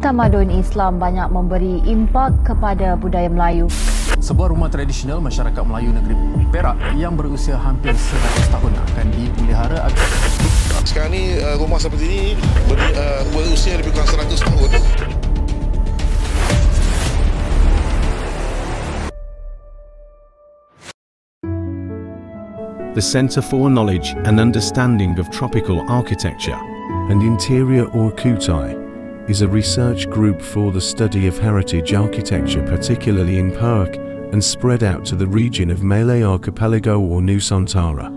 tamadun Islam banyak memberi impak kepada budaya Melayu. Sebuah rumah tradisional masyarakat Melayu negeri Perak yang berusia hampir 100 tahun akan dipelihara agar Sekarang ni uh, rumah seperti ini ber, uh, berusia lebih kurang 100 tahun. the Centre for Knowledge and Understanding of Tropical Architecture and Interior or KUTAI is a research group for the study of heritage architecture particularly in Perak and spread out to the region of Malay Archipelago or Nusantara.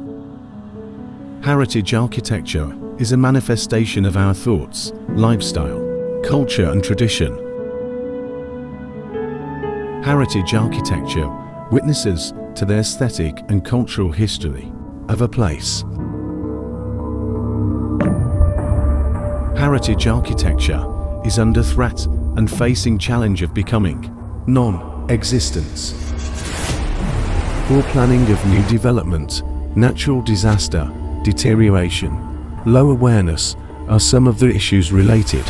Heritage architecture is a manifestation of our thoughts, lifestyle, culture and tradition. Heritage architecture witnesses to the aesthetic and cultural history of a place. Heritage architecture is under threat and facing challenge of becoming non-existence. Poor planning of new development, natural disaster, deterioration, low awareness are some of the issues related.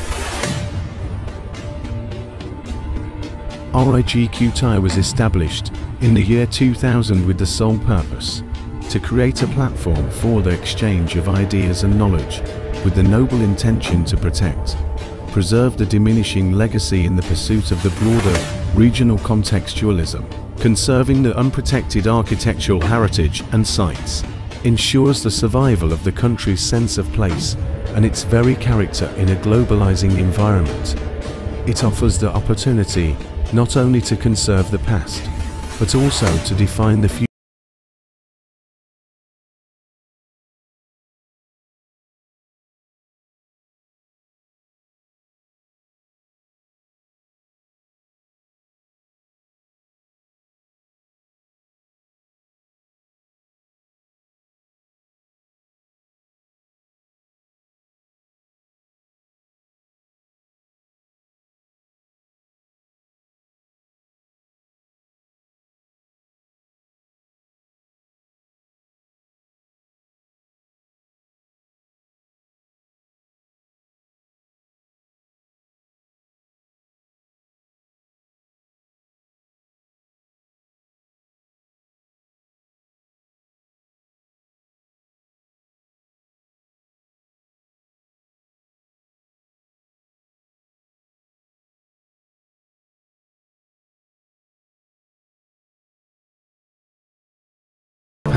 RIG KUTAI was established in the year 2000 with the sole purpose to create a platform for the exchange of ideas and knowledge with the noble intention to protect, preserve the diminishing legacy in the pursuit of the broader regional contextualism, conserving the unprotected architectural heritage and sites, ensures the survival of the country's sense of place and its very character in a globalizing environment. It offers the opportunity not only to conserve the past, but also to define the future.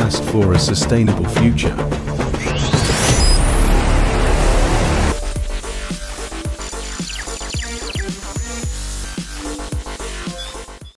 Past for a sustainable future.